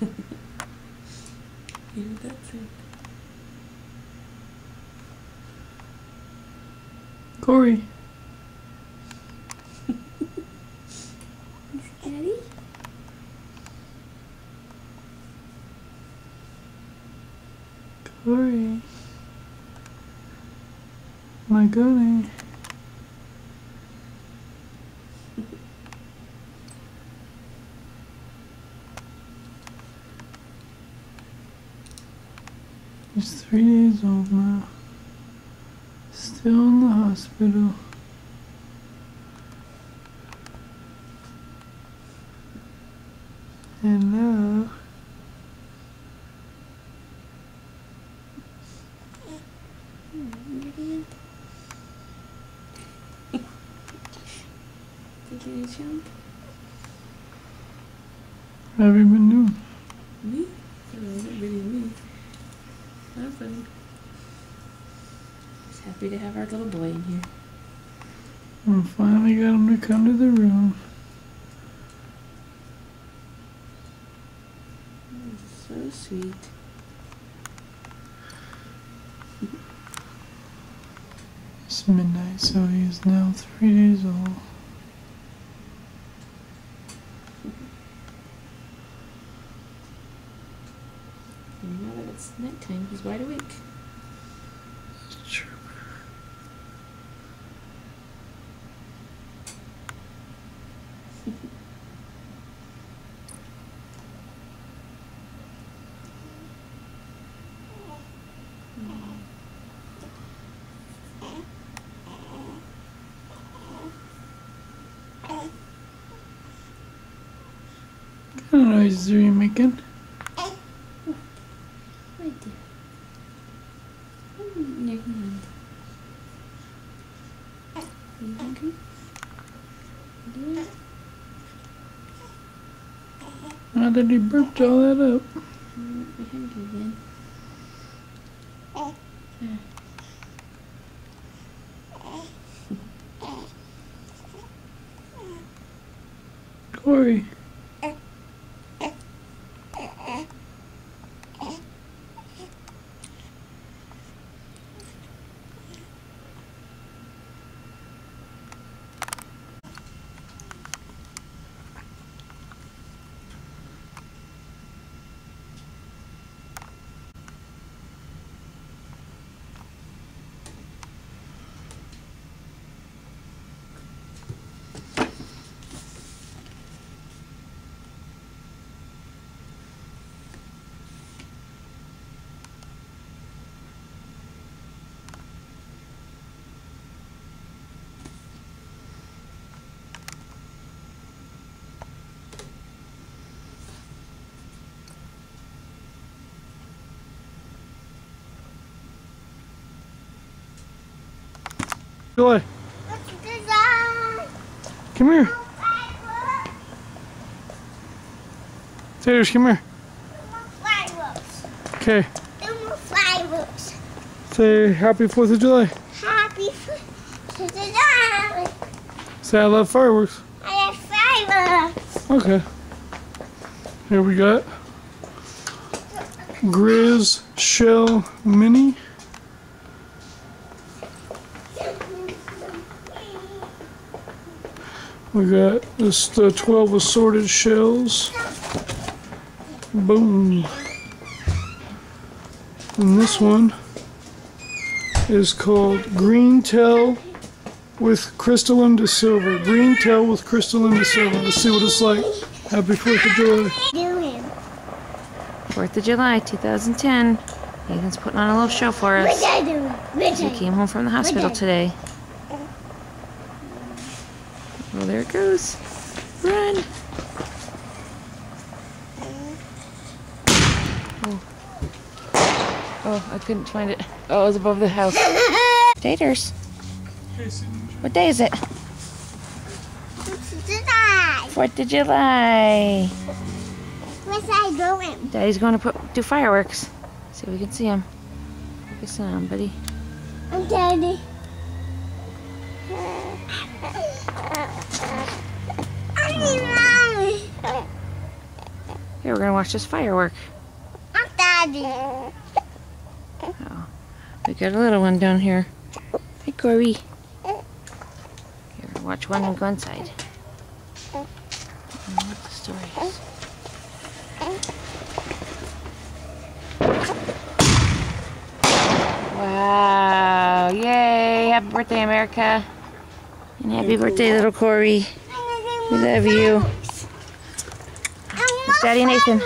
Even that's it. Corey. Daddy? Corey. My goodness. He's three days old now. Still in the hospital. Hello. Did you jump? Have you been doing? Happy to have our little boy in here. I finally got him to come to the room. So sweet. It's midnight, so he is now three days old. And now that it's nighttime, he's wide awake. It's true. What kind of noises are you making? Right there. Mm, in your hand. Are you hungry? Yeah. Now that he burped all that up. Corey. Joy, come here. Taters, come here. Okay, say happy 4th of July. Happy Fourth of July! Say I love fireworks. I have fireworks. Okay. Here we got Grizz Shell Mini. We got this the 12 assorted shells. Boom. And this one is called Green Tail with crystalline to silver. Green tail with crystalline to silver. Let's see what it's like. Happy 4th of July. 4th of July 2010. Ethan's putting on a little show for What us. I doing? What He came home from the hospital today. There it goes. Run! Oh. oh, I couldn't find it. Oh, it was above the house. Taters, what day is it? Fourth of July. 4th of July. What's I doing? Daddy's going to put do fireworks. See if we can see him. Focus on, buddy. I'm daddy. Here, we're gonna watch this firework. I'm daddy. We got a little one down here. Hey, Corey. Here, watch one and go inside. Mm, and what the story is. Wow! Yay! Happy birthday, America! And happy birthday, little Corey. We love you. Daddy Nathan.